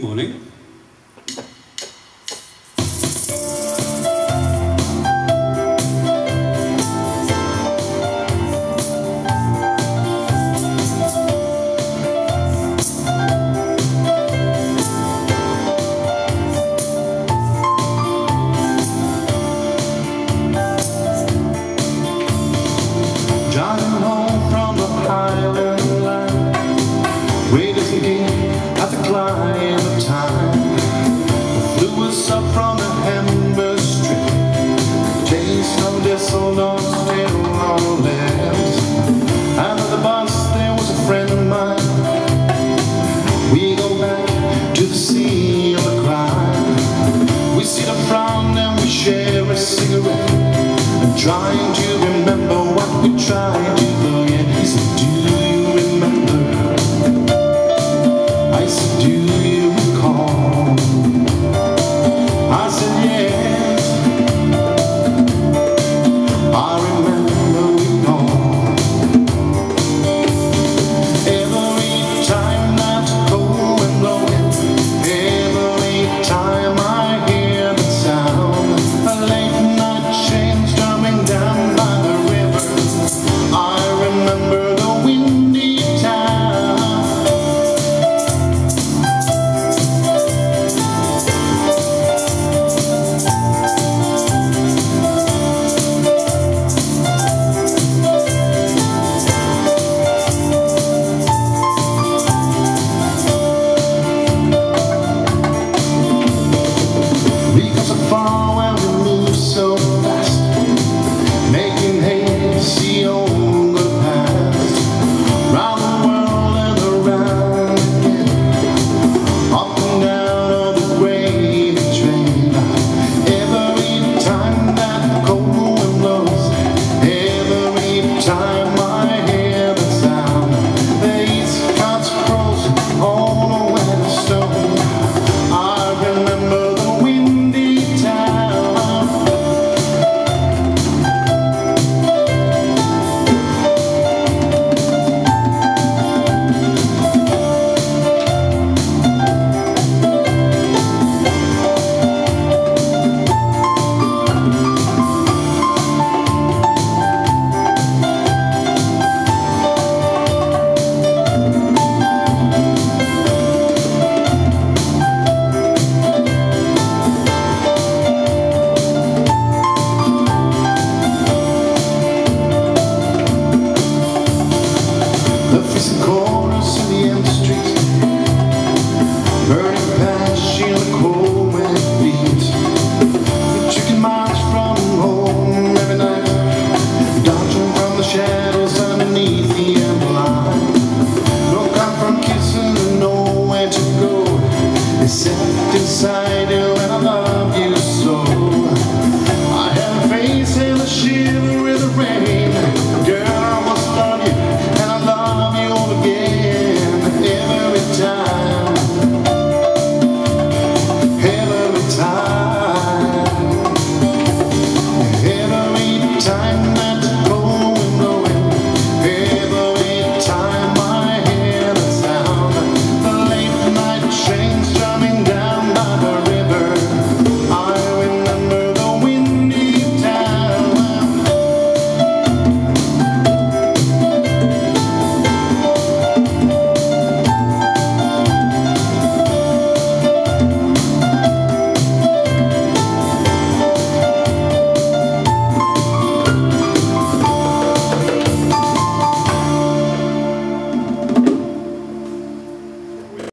Good morning. John home. Trying to remember what we tried.